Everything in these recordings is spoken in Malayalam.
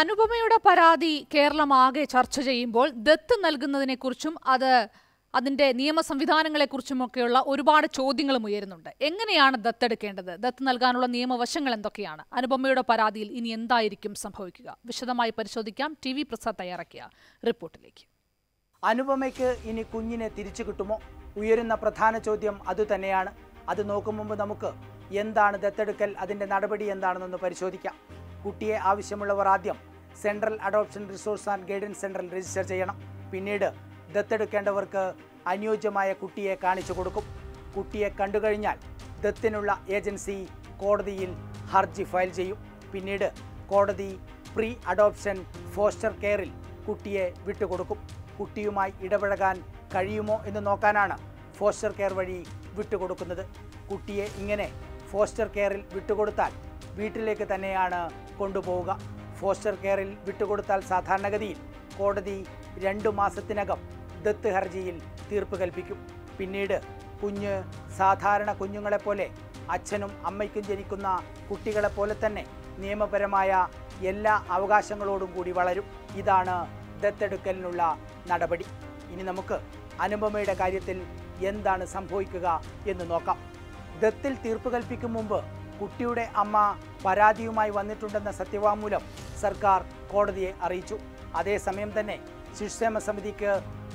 അനുപമയുടെ പരാതി കേരളമാകെ ചർച്ച ചെയ്യുമ്പോൾ ദത്ത് നൽകുന്നതിനെക്കുറിച്ചും അത് അതിന്റെ നിയമ സംവിധാനങ്ങളെക്കുറിച്ചുമൊക്കെയുള്ള ഒരുപാട് ചോദ്യങ്ങളും ഉയരുന്നുണ്ട്. എങ്ങനെയാണ് ദത്തെടുക്കേണ്ടത് ദത്ത് നൽകാനുള്ള നിയമവശങ്ങൾ എന്തൊക്കെയാണ്? അനുപമയുടെ പരാതിയിൽ ഇനി എന്തായിരിക്കും സംഭവിക്കുക? വിശദമായി പരിശോധിക്കാം. ടി വി പ്രസാദ് തയ്യാറാക്കിയ റിപ്പോർട്ടിലേക്ക്. അനുപമയ്ക്ക് ഇനി കുഞ്ഞിനെ തിരിച്ചു കിട്ടുമോ? ഉയരുന്ന പ്രധാന ചോദ്യം അതുതന്നെയാണ് അത് നോക്കും മുമ്പ് നമുക്ക് എന്താണ് ദത്തെടുക്കൽ? അതിന്റെ നടപടി എന്താണെന്നൊന്ന് പരിശോധിക്കാം. കുട്ടിയെ ആവശ്യമുള്ളവർ ആദ്യം central adoption resource and guidance സെന്ററിൽ രജിസ്റ്റർ ചെയ്യണം. പിന്നീട് ദത്തെടുക്കേണ്ടവർക്ക് അനുയോജ്യമായ കുട്ടിയെ കാണിച്ചു കൊടുക്കും. കുട്ടിയെ കണ്ടുകഴിഞ്ഞാൽ ദത്തിനുള്ള ഏജൻസി കോടതിയിൽ ഹർജി ഫയൽ ചെയ്യും. പിന്നീട് കോടതി പ്രീ അഡോപ്ഷൻ ഫോസ്റ്റർ കെയറിൽ കുട്ടിയെ വിട്ടുകൊടുക്കും. കുട്ടിയുമായി ഇടപഴകാൻ കഴിയുമോ എന്ന് നോക്കാനാണ് ഫോസ്റ്റർ കെയർ വഴി വിട്ടുകൊടുക്കുന്നത്. കുട്ടിയെ ഇങ്ങനെ ഫോസ്റ്റർ കെയറിൽ വിട്ടുകൊടുത്താൽ വീട്ടിലേക്ക് തന്നെയാണ് കൊണ്ടുപോവുക. ഫോസ്റ്റർ കെയറിൽ വിട്ടുകൊടുത്താൽ സാധാരണഗതിയിൽ കോടതി രണ്ടു മാസത്തിനകം ദത്ത് ഹർജിയിൽ തീർപ്പ് കൽപ്പിക്കും. പിന്നീട് കുഞ്ഞ് സാധാരണ കുഞ്ഞുങ്ങളെപ്പോലെ അച്ഛനും അമ്മയ്ക്കും ജനിക്കുന്ന കുട്ടികളെപ്പോലെ തന്നെ നിയമപരമായ എല്ലാ അവകാശങ്ങളോടും കൂടി വളരും. ഇതാണ് ദത്തെടുക്കലിനുള്ള നടപടി. ഇനി നമുക്ക് അനുപമയുടെ കാര്യത്തിൽ എന്താണ് സംഭവിക്കുക എന്ന് നോക്കാം. ദത്തിൽ തീർപ്പ് കൽപ്പിക്കും മുമ്പ് കുട്ടിയുടെ അമ്മ പരാതിയുമായി വന്നിട്ടുണ്ടെന്ന സത്യവാങ്മൂലം സർക്കാർ കോടതിയെ അറിയിച്ചു. അതേസമയം തന്നെ ശിശുക്ഷേമ സമിതിക്ക്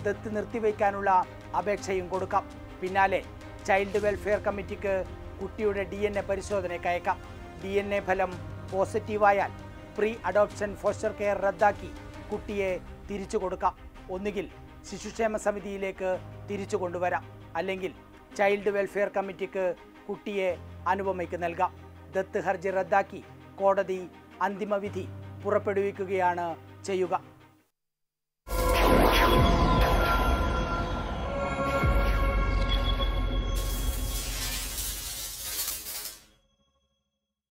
ദത്ത് നിർത്തിവെക്കാനുള്ള അപേക്ഷയും കൊടുക്കാം. പിന്നാലെ ചൈൽഡ് വെൽഫെയർ കമ്മിറ്റിക്ക് കുട്ടിയുടെ ഡി എൻ എ പരിശോധനയ്ക്ക് അയക്കാം. ഡി എൻ എ ഫലം പോസിറ്റീവായാൽ പ്രീ അഡോപ്ഷൻ ഫോസ്റ്റർ കെയർ റദ്ദാക്കി കുട്ടിയെ തിരിച്ചു കൊടുക്കാം. ഒന്നുകിൽ ശിശുക്ഷേമ സമിതിയിലേക്ക് തിരിച്ചു കൊണ്ടുവരാം. അല്ലെങ്കിൽ ചൈൽഡ് വെൽഫെയർ കമ്മിറ്റിക്ക് കുട്ടിയെ അനുപമയ്ക്ക് നൽകാം. ദത്ത് ഹർജി റദ്ദാക്കി കോടതി അന്തിമവിധി പുറപ്പെടുവിക്കുകയാണ് ചെയ്യുക.